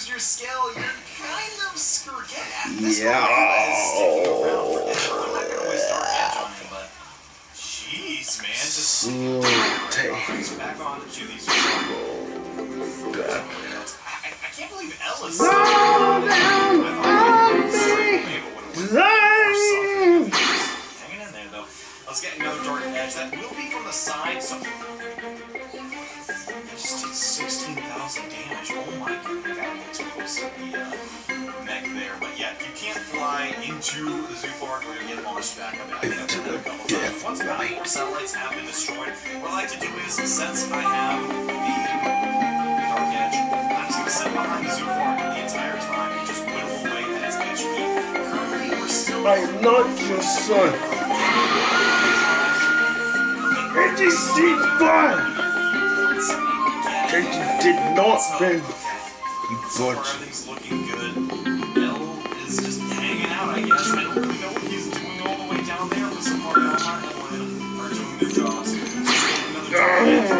use your skill, you're kind of screwed. Get at this Yeah. Mega is sticking around forever. I'm not gonna waste Dark Edge on him, but jeez, man, just oh. Okay. He's back on to these. I, Back. I can't believe Ellis. Slow down I on thought me. Maybe would have went Hanging in there though. Let's get another dark edge. That will be from the side, so. I just did 16,000 damage. Oh my god, a little close to the uh, neck there. But yeah, you can't fly into the Zoofark or you'll get launched back up. Into the death Once about four satellites have been destroyed, what I like to do is, since I have the Dark Edge, I'm just gonna sit behind the Zoofark the entire time and just whittle away at its HP. Currently, we're still. I am not your son. Reggie seed fire. Reggie did not bend. You So far, butch. everything's looking good. L is just hanging out, I guess. I don't really know what he's doing all the way down there, but so far, L and L are doing their jobs. Another job.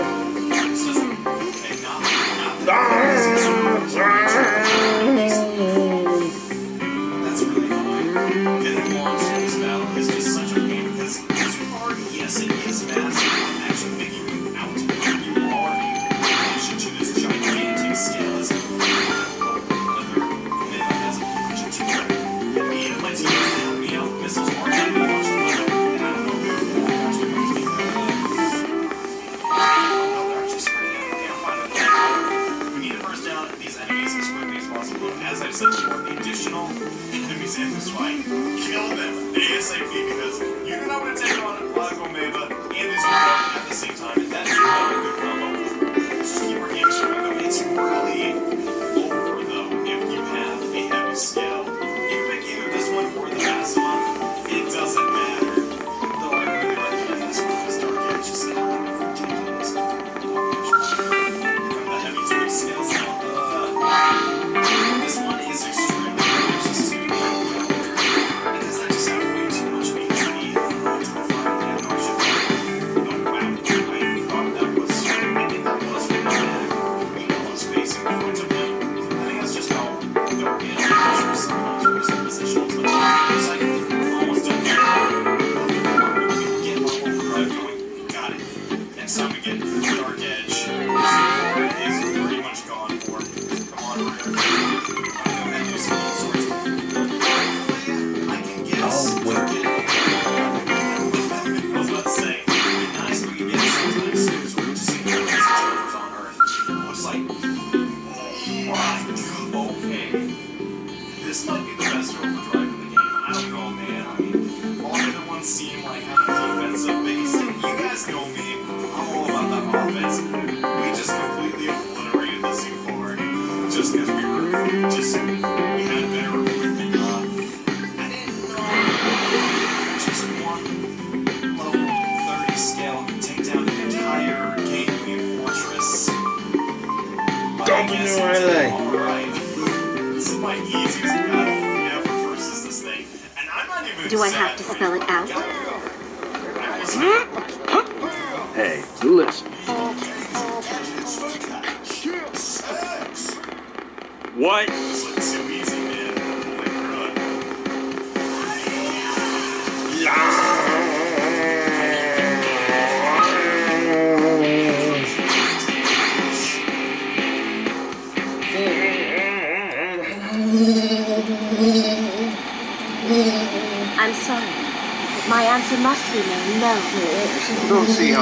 And his Zoofark at the same time.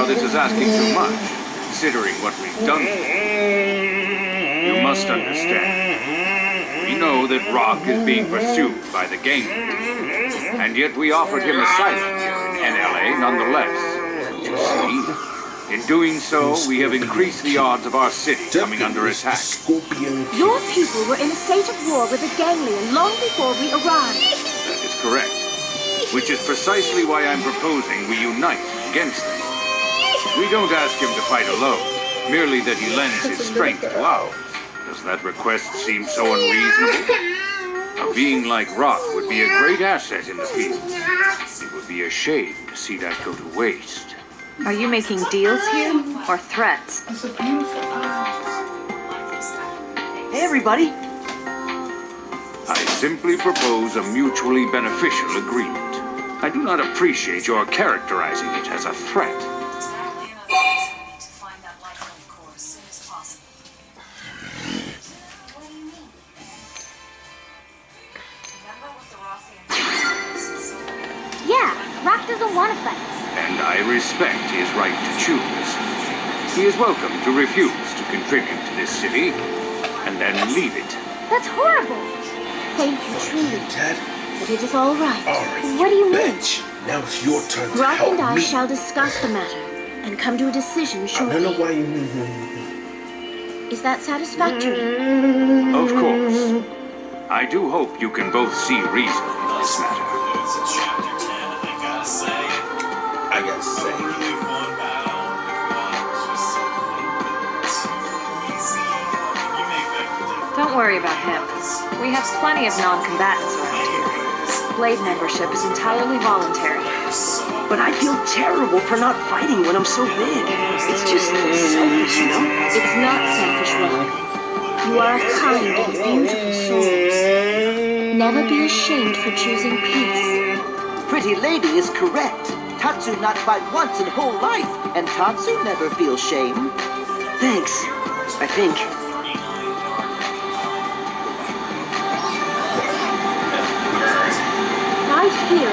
This is asking too much, considering what we've done. You must understand. We know that Rock is being pursued by the gang, and yet we offered him asylum here in NLA nonetheless. You see, in doing so, we have increased the odds of our city coming under attack. Scorpion. Your people were in a state of war with the Ganglion long before we arrived. That is correct. Which is precisely why I'm proposing we unite against them. We don't ask him to fight alone, merely that he lends his strength to ours. Does that request seem so unreasonable? A being like Rock would be a great asset in the field. It would be a shame to see that go to waste. Are you making deals here or threats? It's a beautiful house. Hey everybody, I simply propose a mutually beneficial agreement. I do not appreciate your characterizing it as a threat. Welcome to refuse to contribute to this city, and then leave it. That's horrible. Thank you, truly. Dad, But it is all right. alright. What do you mean? Bitch. Now it's your turn to Rock help and I me. shall discuss the matter and come to a decision shortly. I don't know why you. Is that satisfactory? Of course. I do hope you can both see reason in this matter. Concludes in chapter 10. I gotta say, I gotta say. Don't worry about him. We have plenty of non-combatants around here. Blade membership is entirely voluntary. But I feel terrible for not fighting when I'm so big. It's just selfish, you know? It's not selfish, Rock. You are a kind and beautiful soul. Never be ashamed for choosing peace. Pretty lady is correct. Tatsu not fight once in whole life, and Tatsu never feels shame. Thanks. I think. Right here,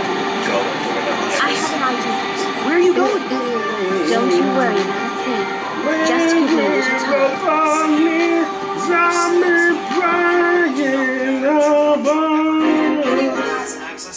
I have an idea. Where are you going? Don't you worry about a thing. Just give me a little time. has access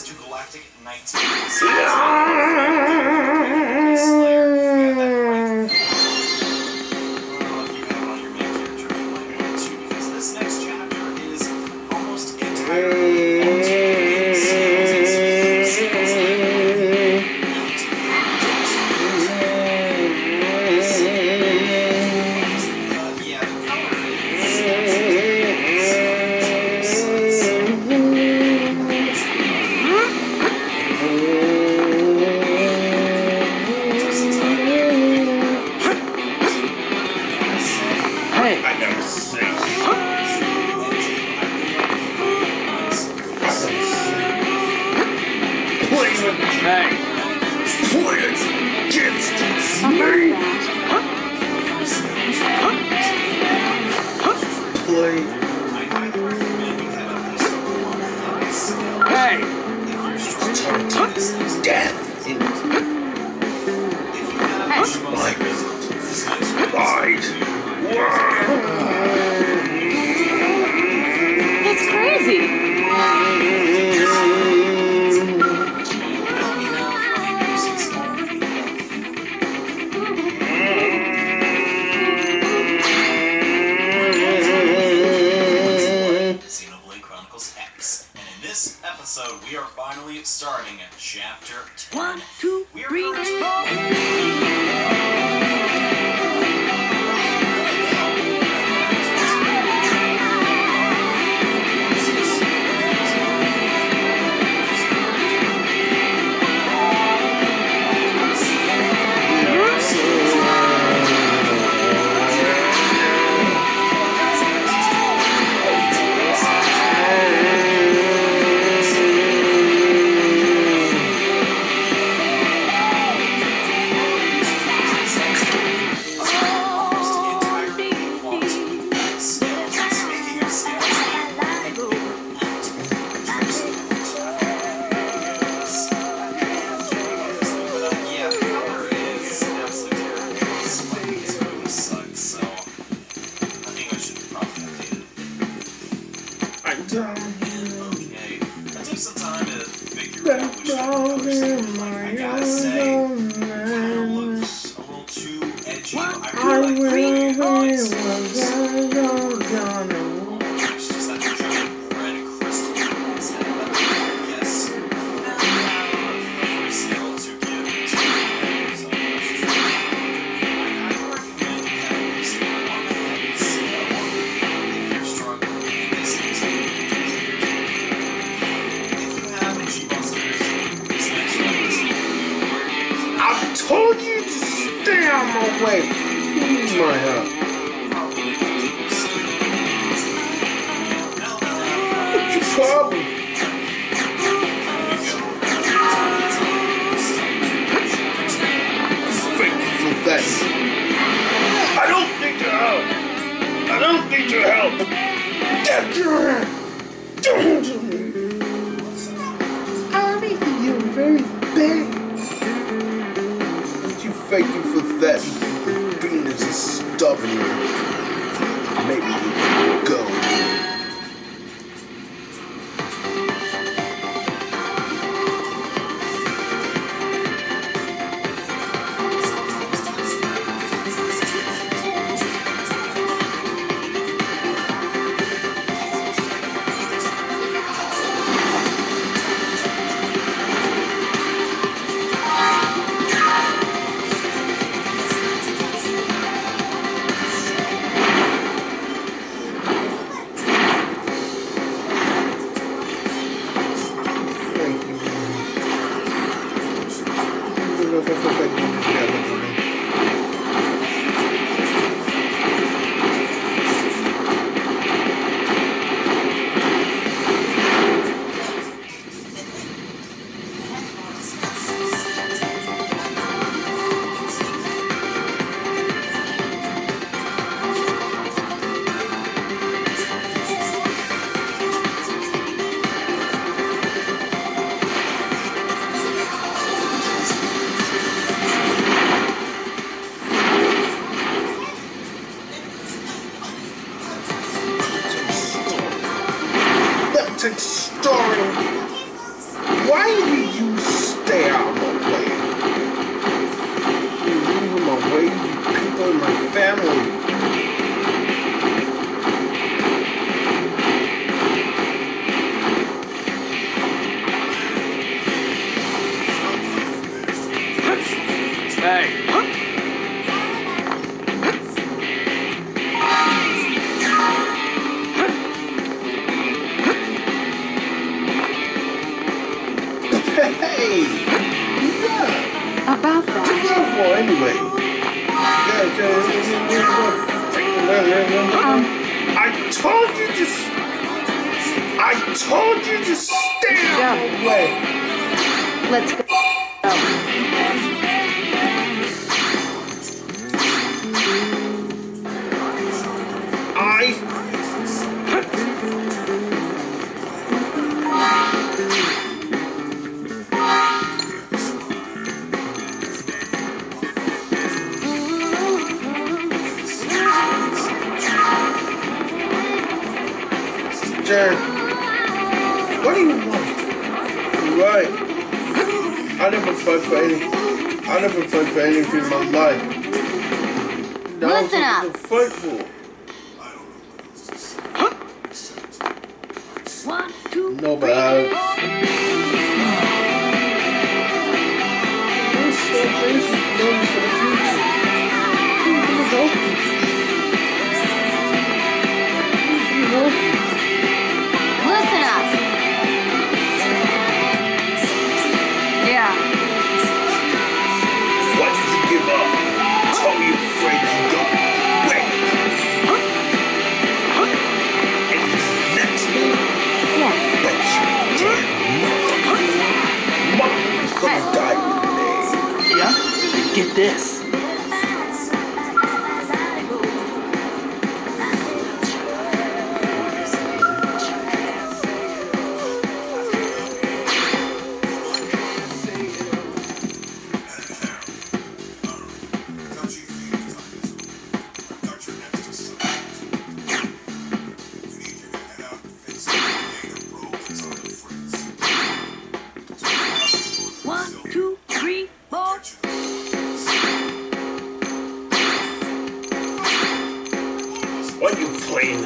What are you playing?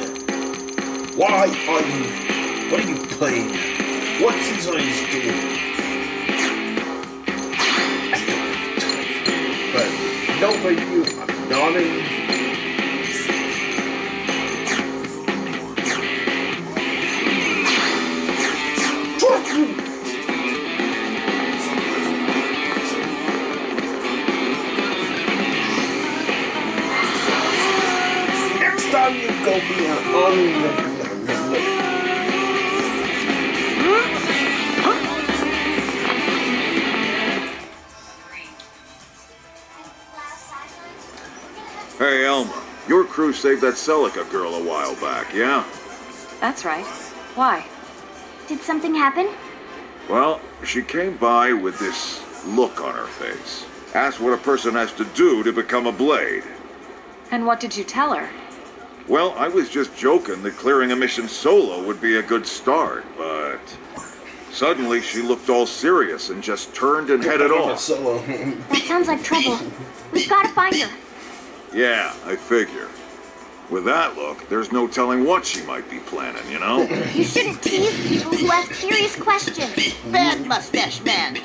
Why are you? What are you playing? What season are you doing? But no for you, I'm nodding. be Hey, Elma, your crew saved that Celica girl a while back, yeah? That's right. Why? Did something happen? Well, she came by with this look on her face. Asked what a person has to do to become a blade. And what did you tell her? Well, I was just joking that clearing a mission solo would be a good start, but suddenly she looked all serious and just turned and headed off. Solo. That sounds like trouble. We've got to find her. Yeah, I figure. With that look, there's no telling what she might be planning, you know? You shouldn't tease people who ask serious questions. Bad mustache man.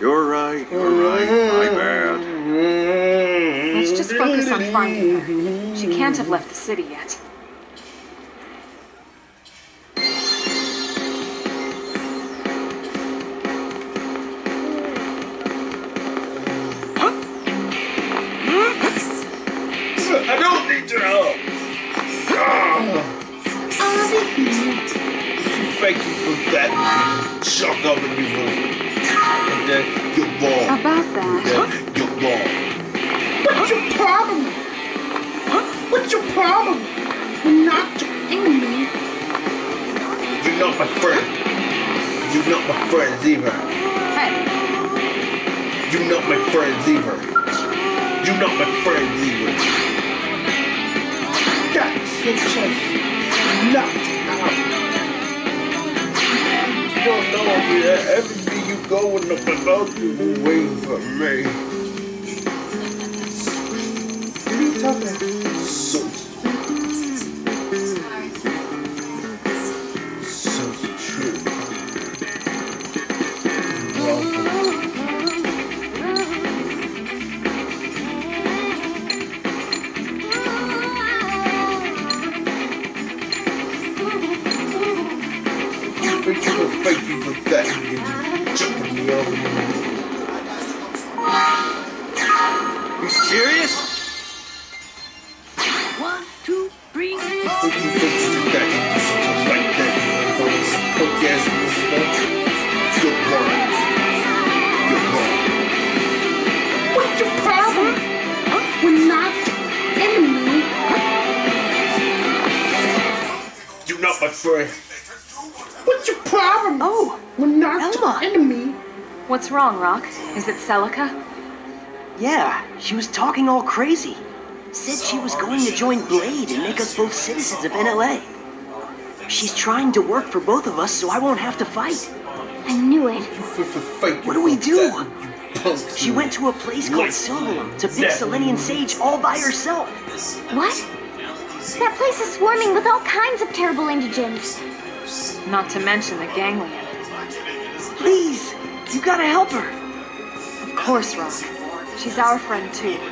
You're right, you're right. My bad. Let's focus on finding her. She can't have left the city yet. I don't need your help. Thank you for that. Up and you. And then. About that, Then What's your problem? You're not your enemy. You're not my friend. You're not my friends either. hey, You're not my friends either. You're not my friends either. That's your choice. Not out. You don't know that everywhere you go in the below you will wait for me. What are you talking So, Celica? yeah. She was talking all crazy. Said she was going to join Blade and make us both citizens of NLA. She's trying to work for both of us so I won't have to fight. I knew it. For, for, thank What do we do? that, you punk. She went to a place called Sylvalum to pick Selenian Sage all by herself. What? That place is swarming with all kinds of terrible indigens. Not to mention the ganglion. Please, you gotta help her. Course, Rock. She's our friend too.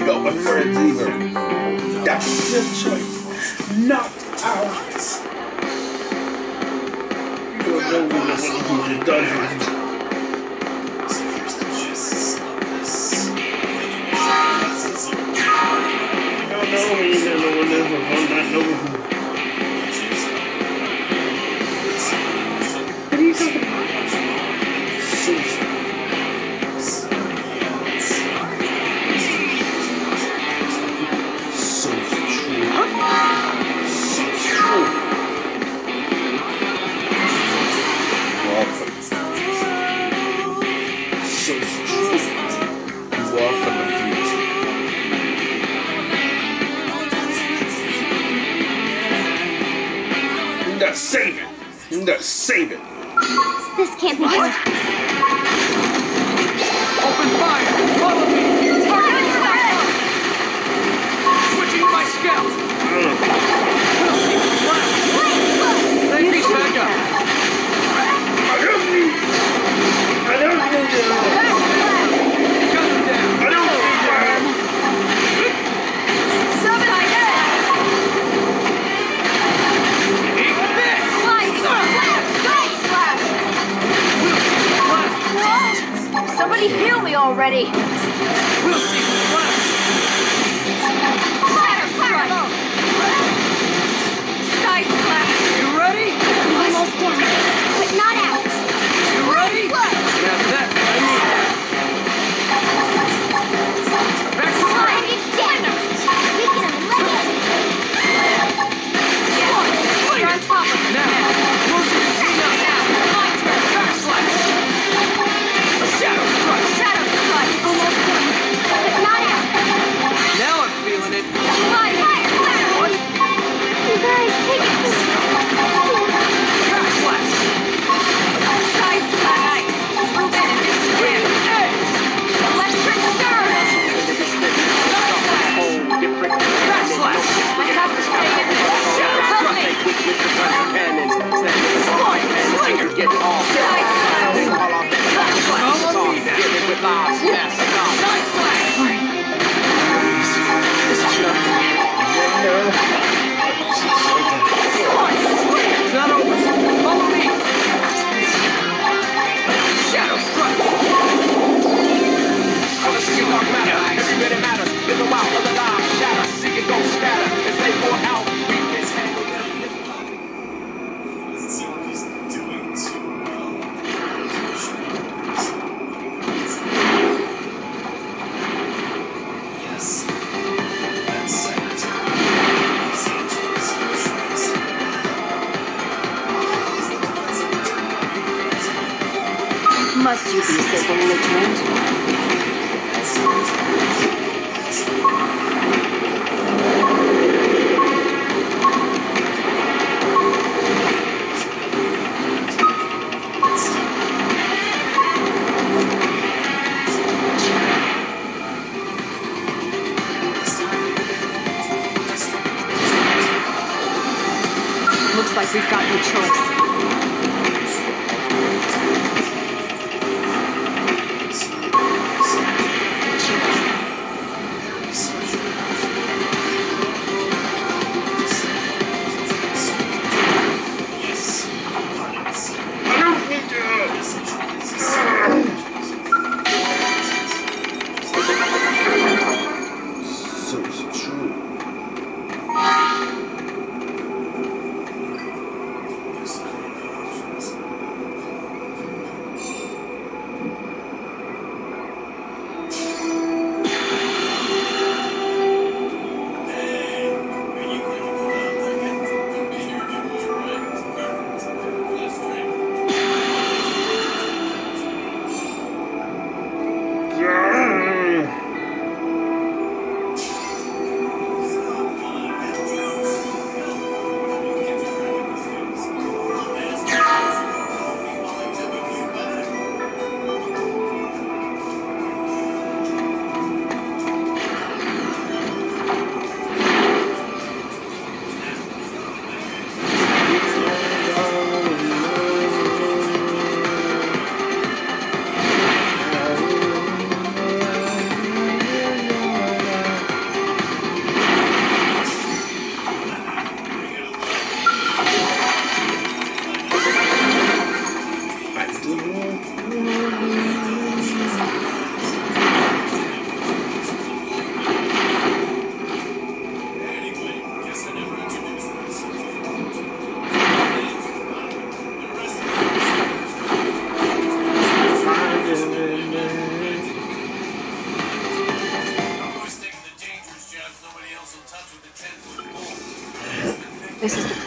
you going for a receiver. That's your choice. Not ours. You don't know what you I don't know, never no one ever, I'm not knowing who.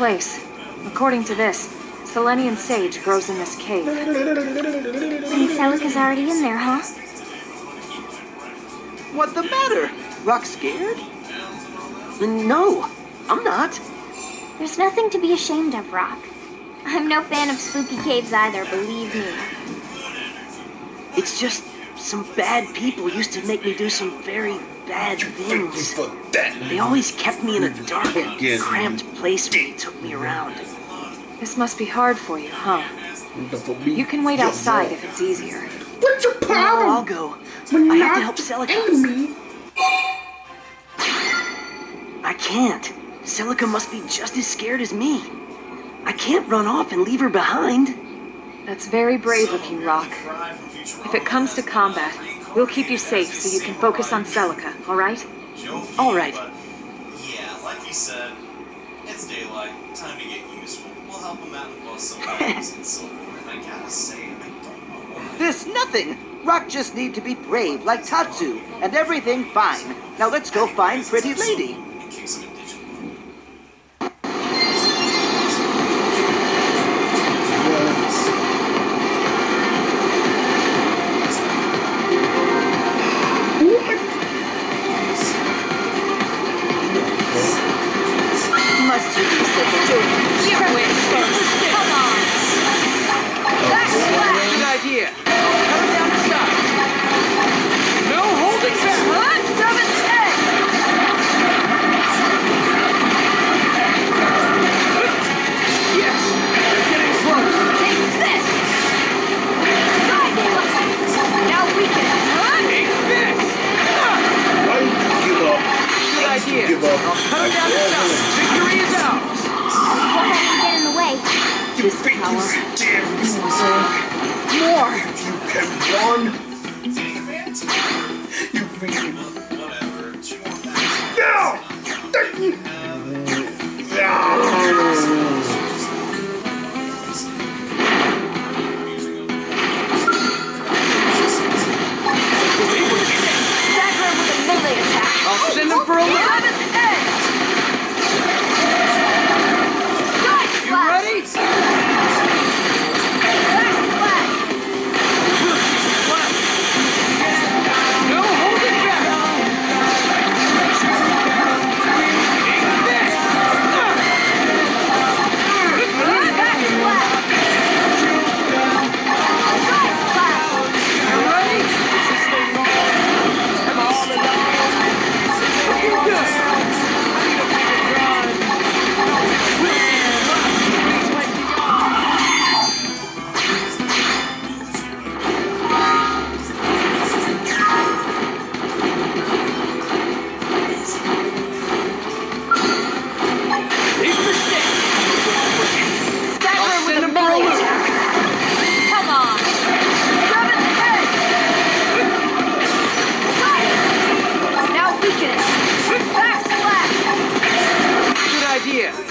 Place. According to this, Selenian sage grows in this cave. And Celica's already in there, huh? What the matter? Rock scared? No, I'm not. There's nothing to be ashamed of, Rock. I'm no fan of spooky caves either, believe me. It's just some bad people used to make me do some very bad things. For that. They always kept me in a dark, cramped place when This must be hard for you, huh? You can wait outside if it's easier. What's your No, problem? I'll go. When I have to not help Celica. enemy. I can't. Celica must be just as scared as me. I can't run off and leave her behind. That's very brave of you, Rock. If it comes to combat, we'll keep you safe so you can focus on Celica, alright? All right. Yeah, like you said, it's daylight. Time to get useful. We'll help him out and. And I gotta say, I don't know why. This nothing. Rock just need to be brave like Tatsu, and everything fine. Now let's go find Pretty Lady.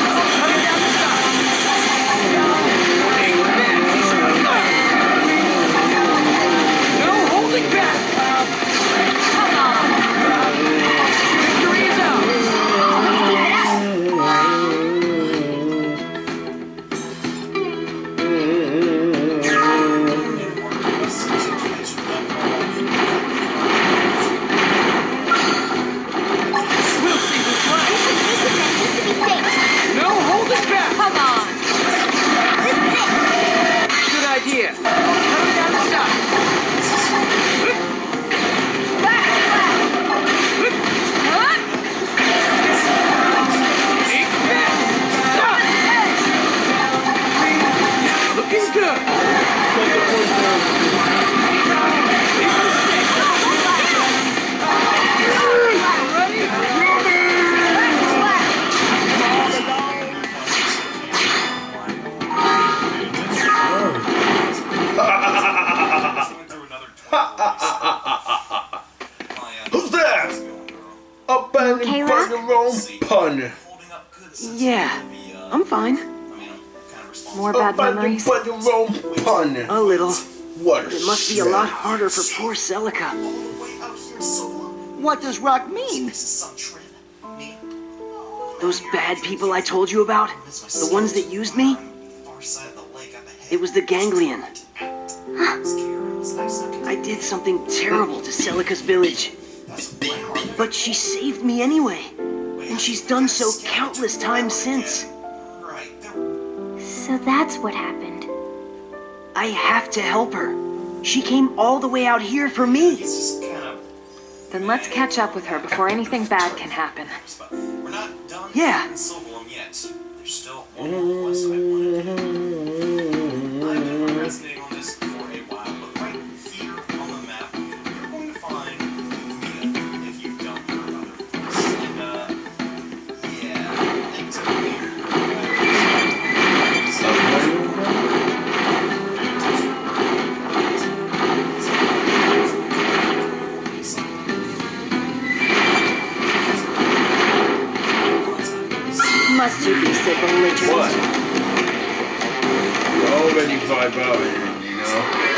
감사합니다. order for poor Celica. What does rock mean? Those bad people I told you about? The ones that used me? It was the ganglion. I did something terrible to Celica's village. But she saved me anyway. And she's done so countless times since. So that's what happened. I have to help her. She came all the way out here for me. Then let's catch up with her before anything bad can happen. We're not done yeah. There's still one more quest I. must you be so belligerent? What? You're already vibrating, you know?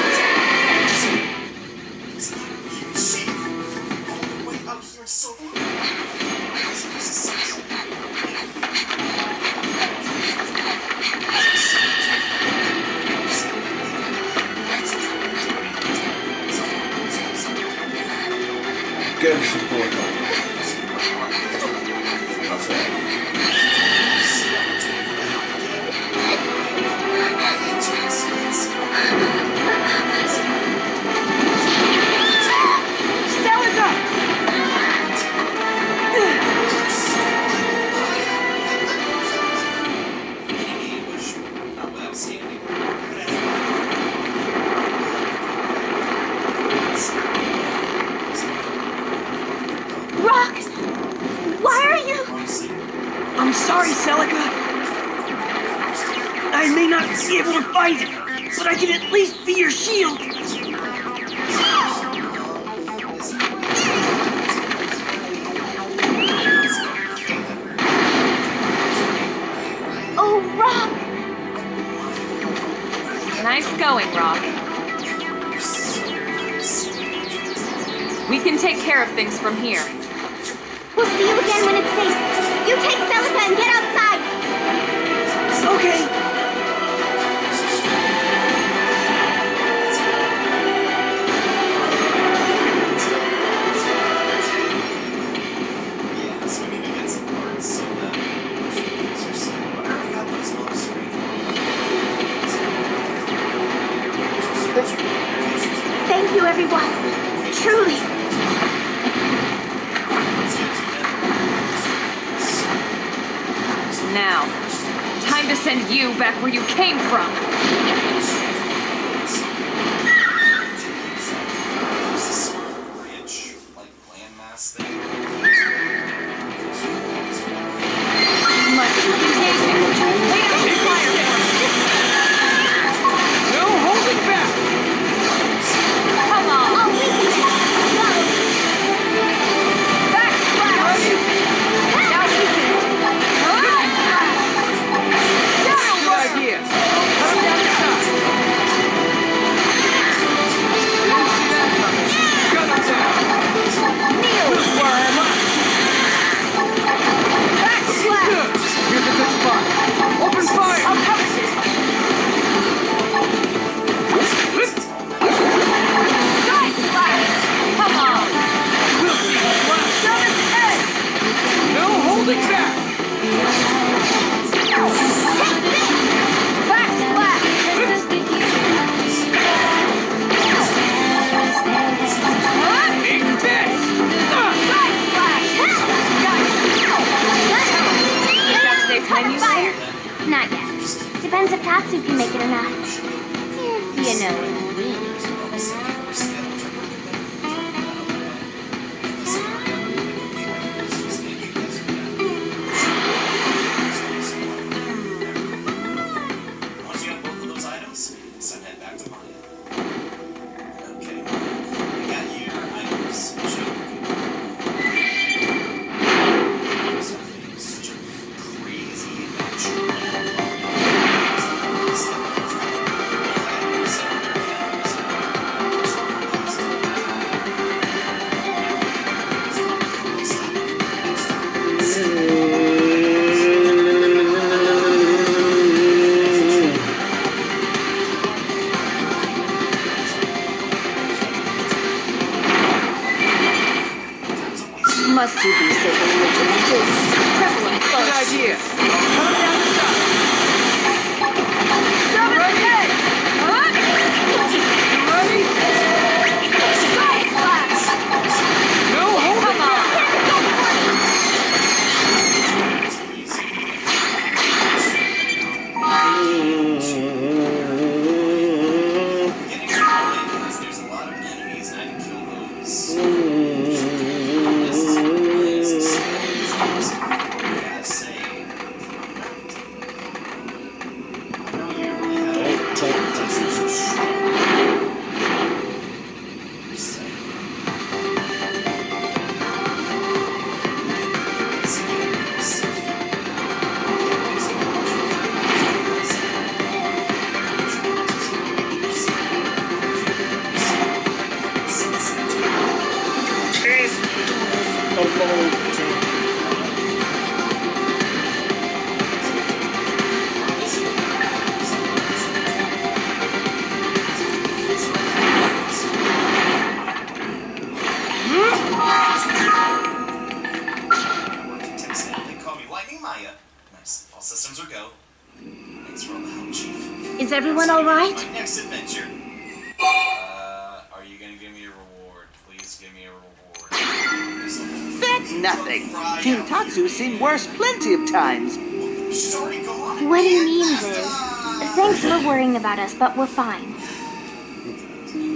About us, but we're fine.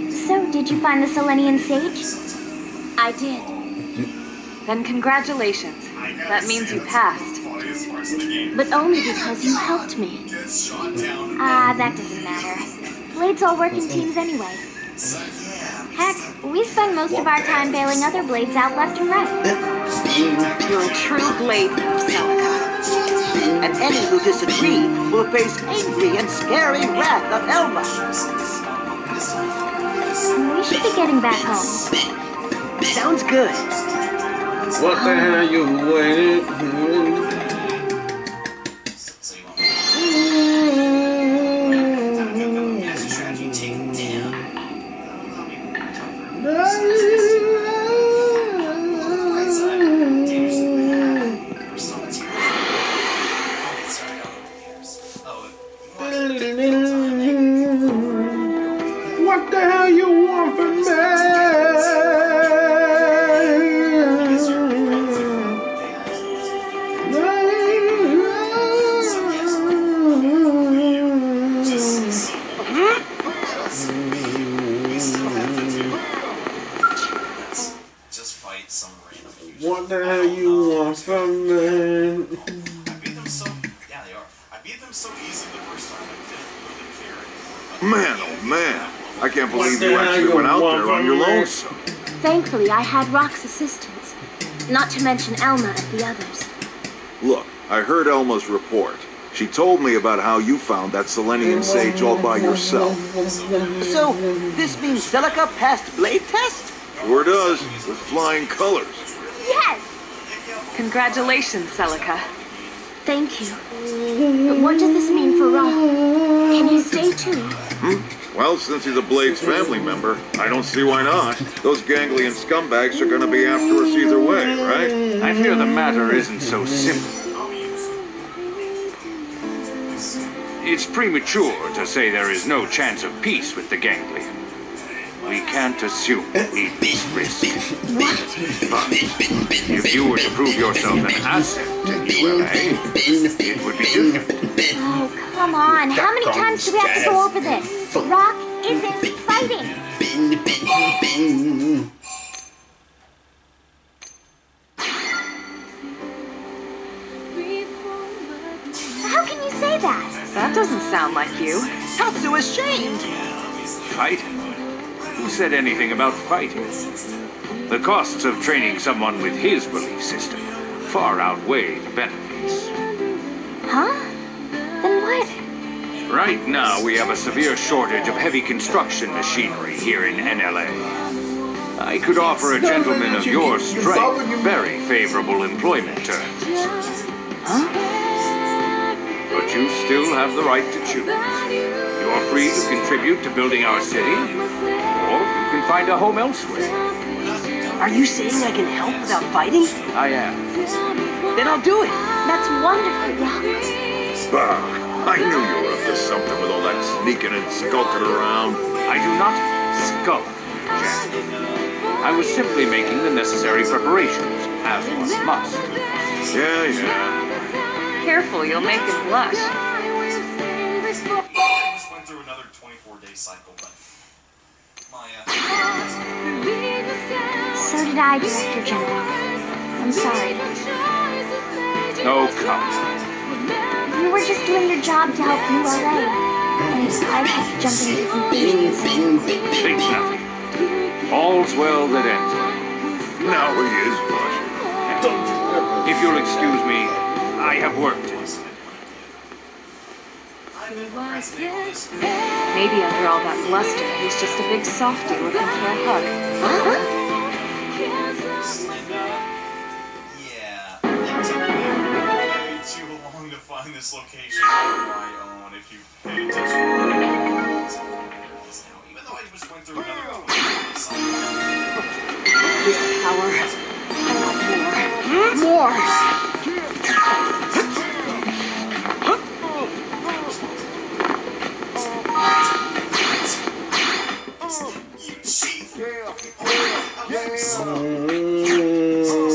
So, did you find the Selenian sage? I did. Then congratulations. That means you passed. Funniest parts of the game. But only because you helped me. Gets shot. Ah, that doesn't matter. Blades all work in teams anyway. Heck, we spend most of our time bailing other blades out left and right. You're a true blade, Celica. And any who disagree will face angry and scary wrath of Elma. We should be getting back home. Sounds good. What the hell are you waiting? Future. What the you want from me? I beat them so yeah they are. I beat them so easy the first time I didn't really care. Man, oh man. I can't believe you actually went out there on your me? lonesome. Thankfully, I had Rock's assistance. Not to mention Elma and the others. Look, I heard Elma's report. She told me about how you found that Selenian sage all by yourself. So, this means Celica passed blade test? Sure does, with flying colors. Yes! Congratulations, Celica. Thank you. But what does this mean for Rock? Can he stay too? Hmm? Well, since he's a Blades family member, I don't see why not. Those ganglion scumbags are gonna be after us either way, right? I fear the matter isn't so simple. It's premature to say there is no chance of peace with the ganglion. We can't assume needless risk. But if you were to prove yourself an asset to NLA, it would be different. Oh, come on. How many times do we have to go over this? Rock isn't fighting. How can you say that? That doesn't sound like you. Tatsu is shamed. Fight? Who said anything about fighting? The costs of training someone with his belief system far outweigh the benefits. Huh? Then what? Right now, we have a severe shortage of heavy construction machinery here in NLA. I could offer a gentleman of your strength very favorable employment terms. Huh? But you still have the right to choose. You're free to contribute to building our city, can find a home elsewhere. Are you saying I can help without fighting? I am. Then I'll do it. That's wonderful, Rock. Bah, I knew you were up to something with all that sneaking and skulking around. I do not skulk, Jack. I was simply making the necessary preparations, as one must. Yeah, yeah. Careful, you'll make him blush. I just went through another 24 day cycle, but my So did I, Director General. I'm sorry. No come. You were just doing your job to help NLA. And I kept jumping to conclusions. Think nothing. All's well that ends well. Now he is blushing. If you'll excuse me, I have work to do. I've been procrastinating this. Maybe under all that bluster, he's just a big softy looking for a hug. And, uh, yeah, it took me too long to find this location on my own. If you pay attention, even though I just went through another 24 day cycle. This power. I want more. More! You cheat. Oh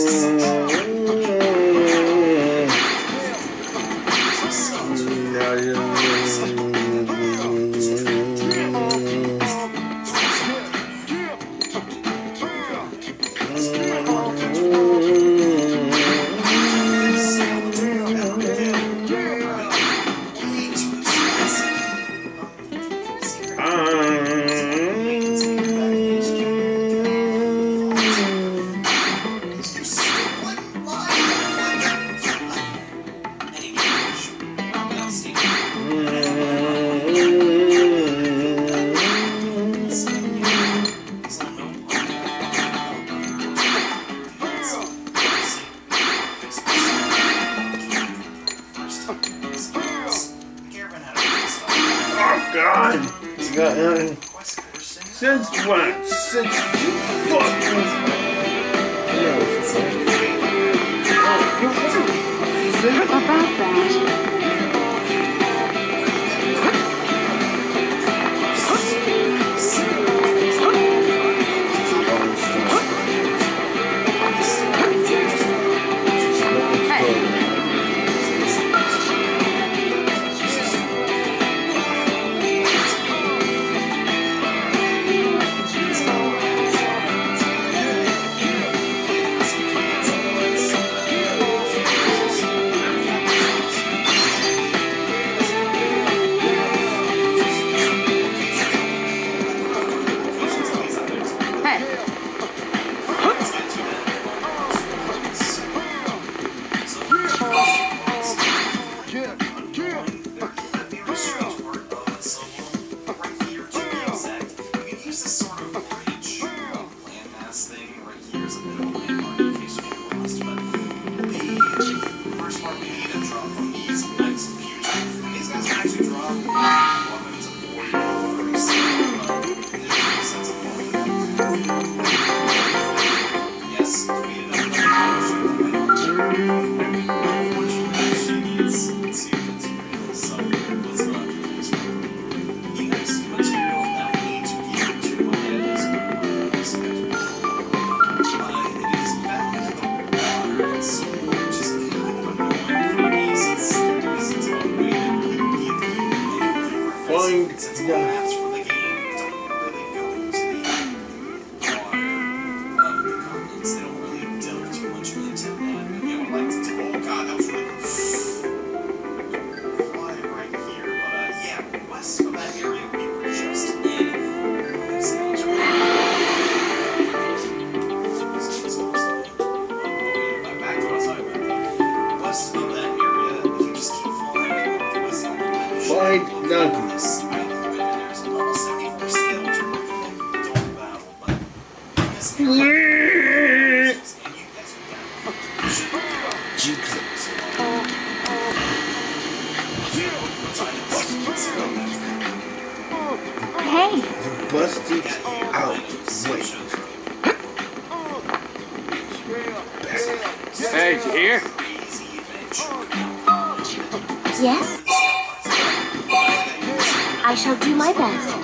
I shall do my best.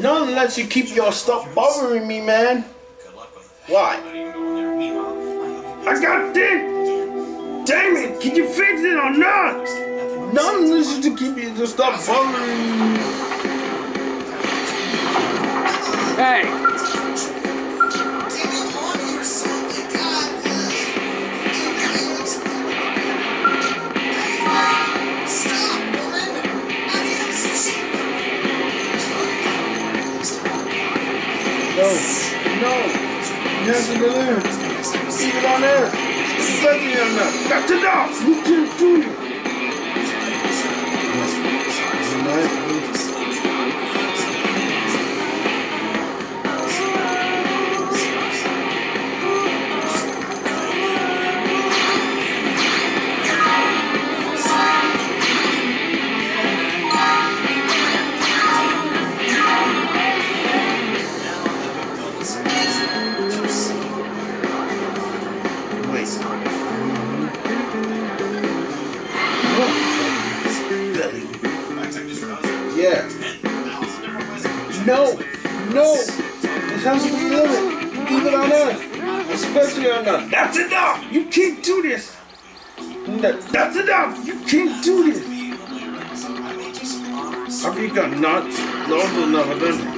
Not unless you keep your stuff bothering me, man. Why? I got it! Damn it! Can you fix it or not? None, unless you keep your stuff bothering me. Hey! Hands in the air. Leave it on air. Second hand now. Back to dogs. You can do it. Лондона, Годен.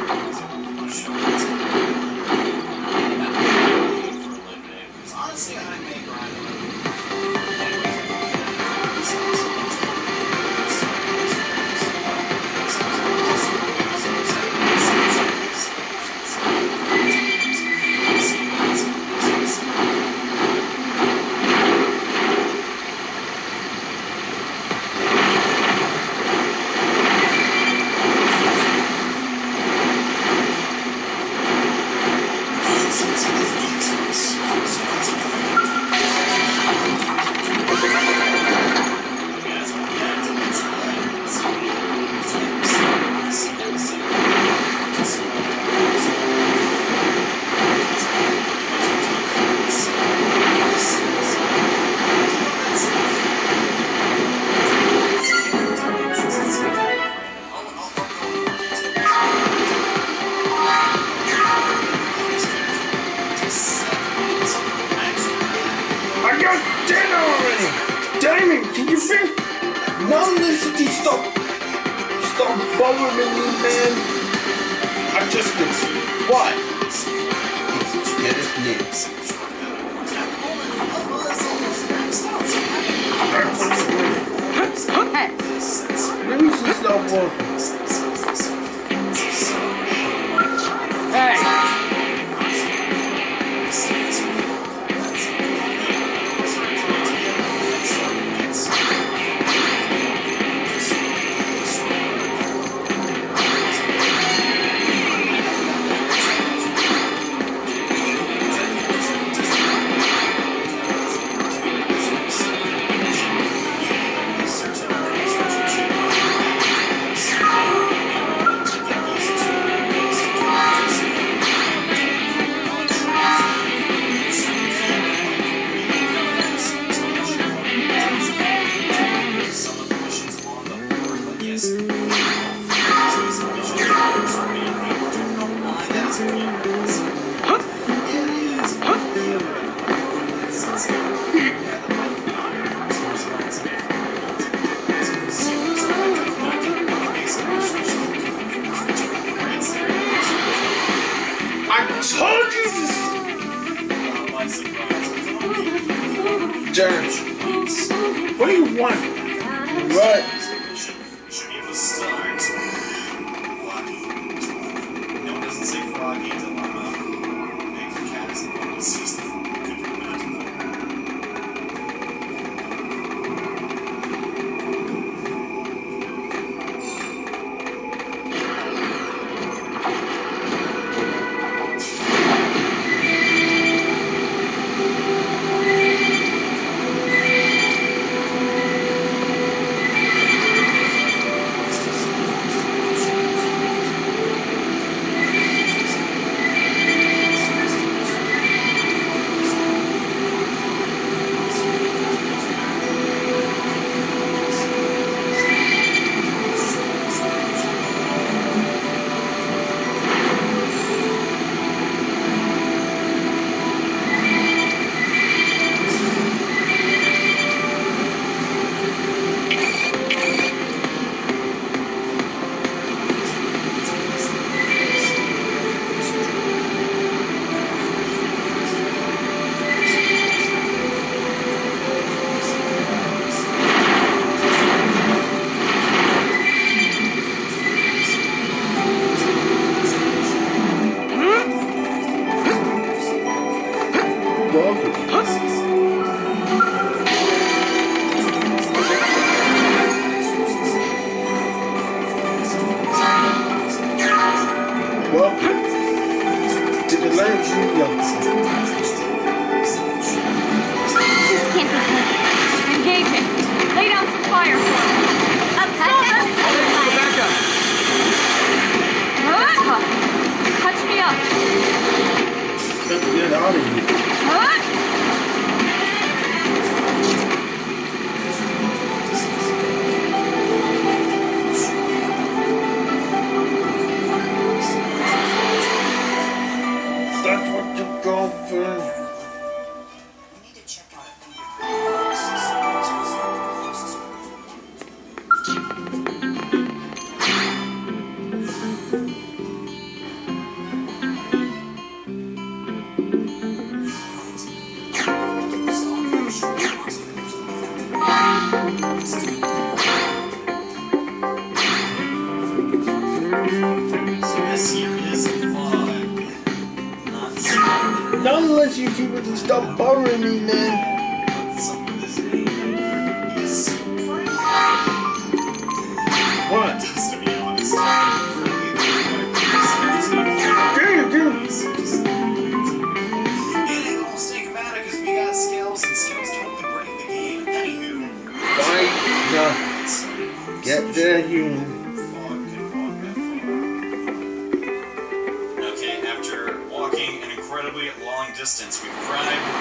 Distance, we've arrived.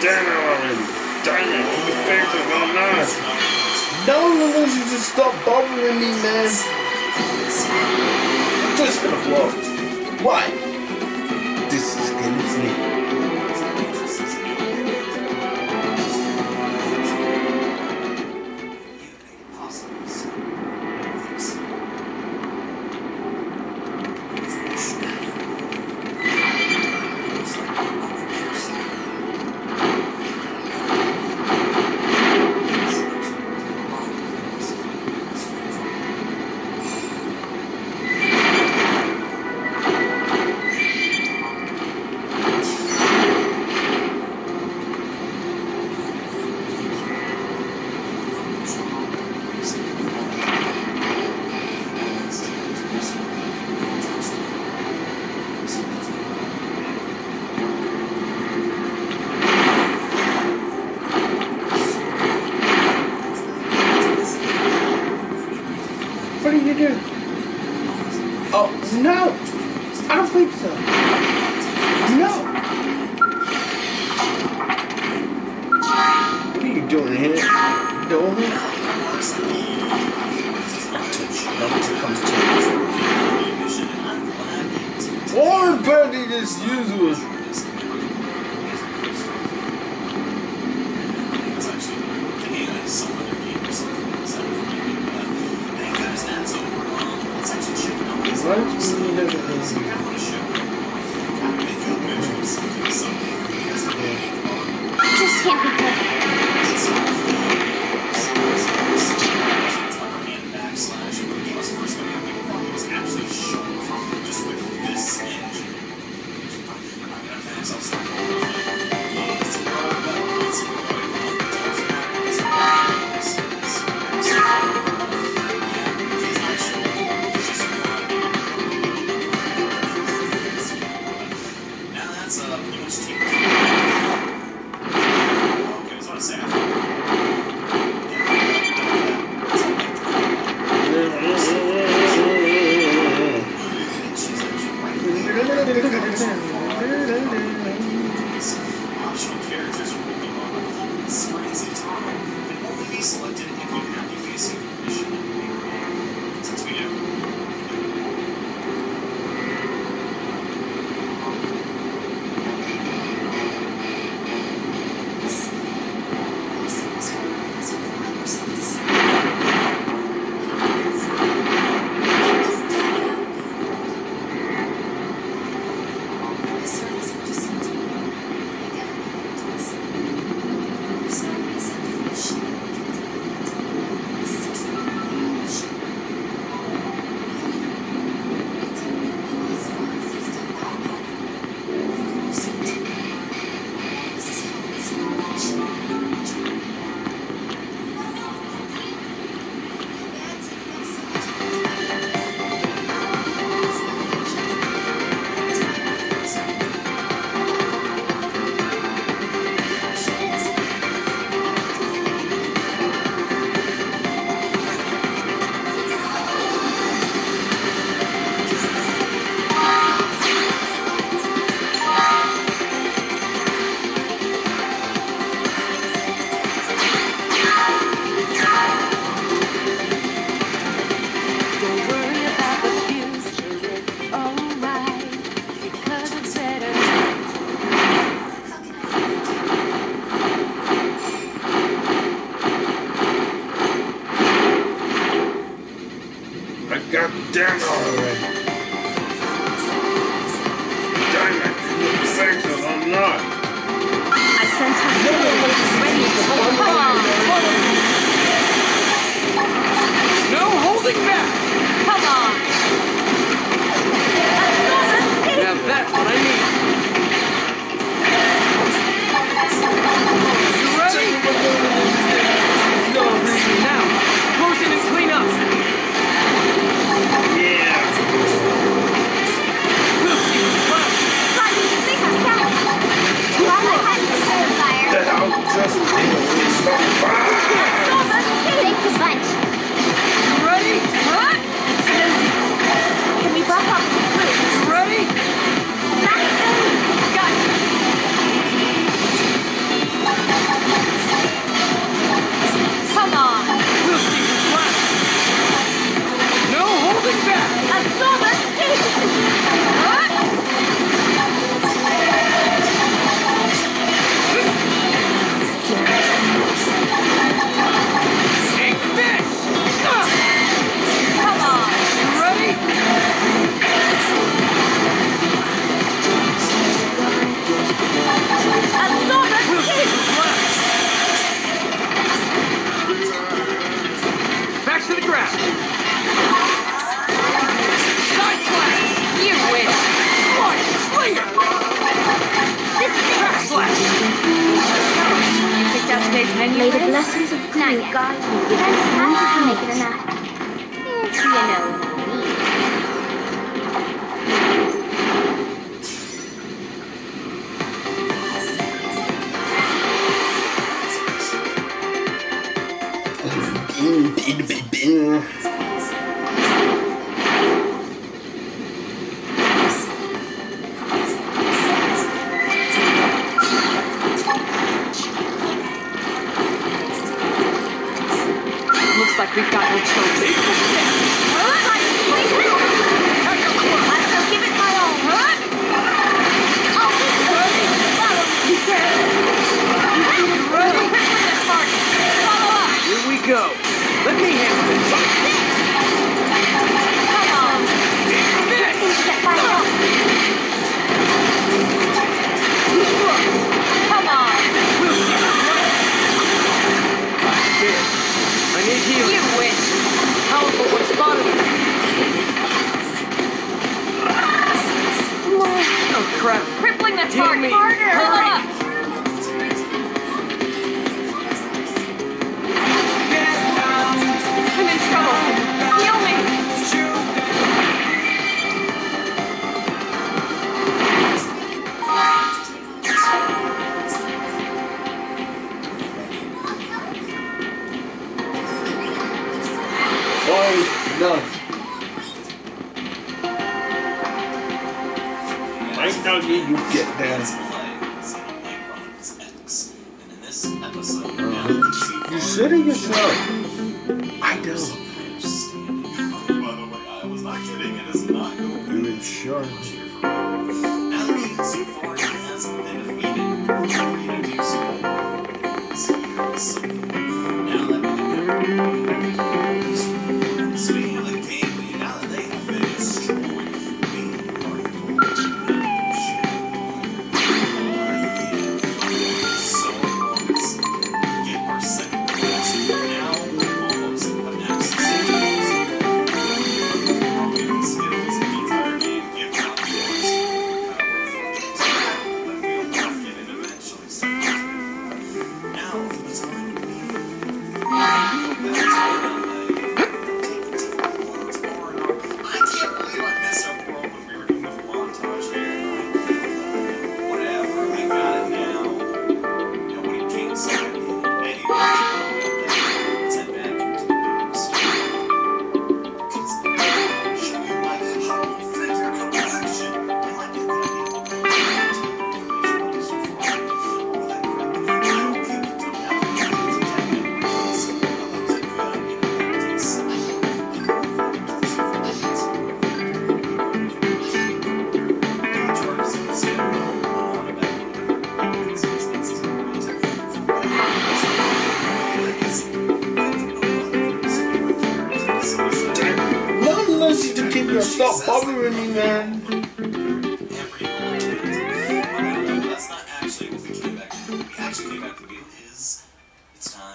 damn it all and dang it, The fans are going us? No, you just stop bothering me, man. I'm just gonna blow. Why? Crap. Crippling the target! Harder!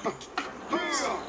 Yeah.